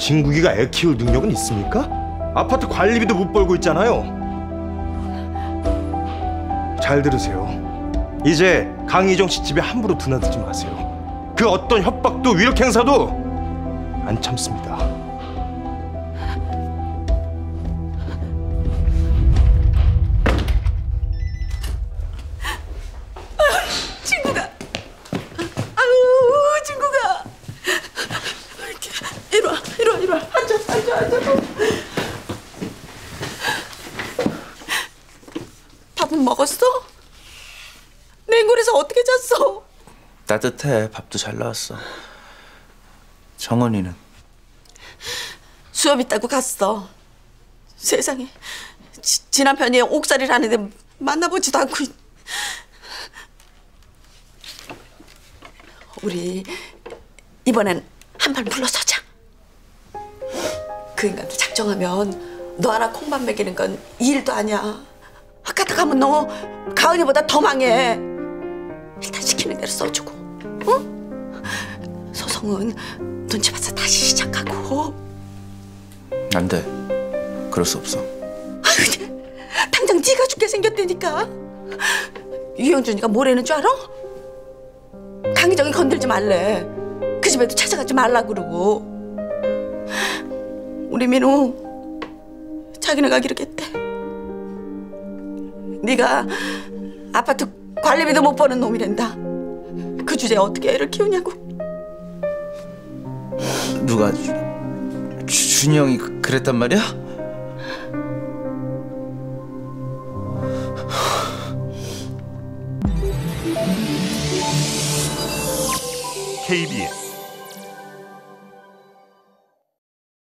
진국이가 애 키울 능력은 있습니까? 아파트 관리비도 못 벌고 있잖아요. 잘 들으세요. 이제 강희정 씨 집에 함부로 드나들지 마세요. 그 어떤 협박도 위력 행사도 안 참습니다. 밥은 먹었어? 냉골에서 어떻게 잤어? 따뜻해. 밥도 잘 나왔어. 정원이는 수업 있다고 갔어 세상에 지, 지 남편이 옥살이를 하는데 만나보지도 않고 우리 이번엔 한 발 물러서자 그 인간들 작정하면 너 하나 콩밥 먹이는 건 일도 아니야 아까다 가면 너 가은이보다 더 망해 일단 시키는 대로 써주고 응? 소송은 눈치 봐서 다시 시작하고 안 돼. 그럴 수 없어. 아유, 당장 네가 죽게 생겼다니까. 유영준이가 뭐라는 줄 알아? 강희정이 건들지 말래. 그 집에도 찾아가지 말라 그러고. 우리 민우 자기네 가기로 했대. 네가 아파트 관리비도 못 버는 놈이란다. 그 주제에 어떻게 애를 키우냐고. 누가 주, 준이 형이 그- 그랬단 말이야? KBS